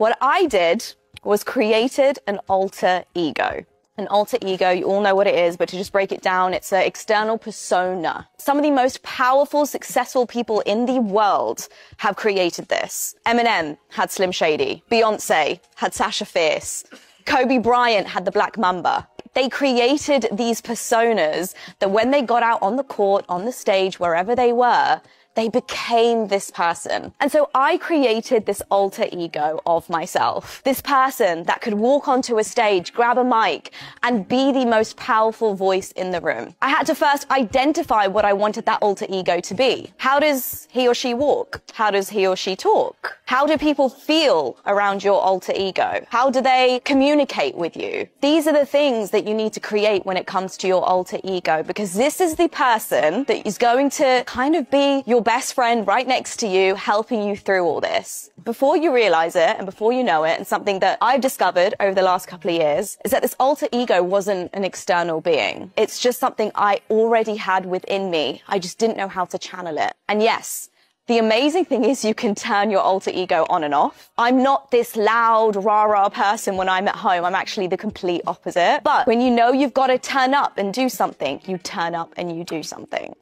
What I did was created an alter ego. An alter ego, you all know what it is, but to just break it down, it's an external persona. Some of the most powerful, successful people in the world have created this. Eminem had Slim Shady. Beyonce had Sasha Fierce. Kobe Bryant had the Black Mamba. They created these personas that when they got out on the court, on the stage, wherever they were, they became this person. And so I created this alter ego of myself. This person that could walk onto a stage, grab a mic, and be the most powerful voice in the room. I had to first identify what I wanted that alter ego to be. How does he or she walk? How does he or she talk? How do people feel around your alter ego? How do they communicate with you? These are the things that you need to create when it comes to your alter ego because this is the person that is going to kind of be your best friend right next to you, helping you through all this. Before you realize it and before you know it, and something that I've discovered over the last couple of years is that this alter ego wasn't an external being. It's just something I already had within me. I just didn't know how to channel it. And yes, the amazing thing is you can turn your alter ego on and off. I'm not this loud, rah-rah person when I'm at home. I'm actually the complete opposite. But when you know you've got to turn up and do something, you turn up and you do something.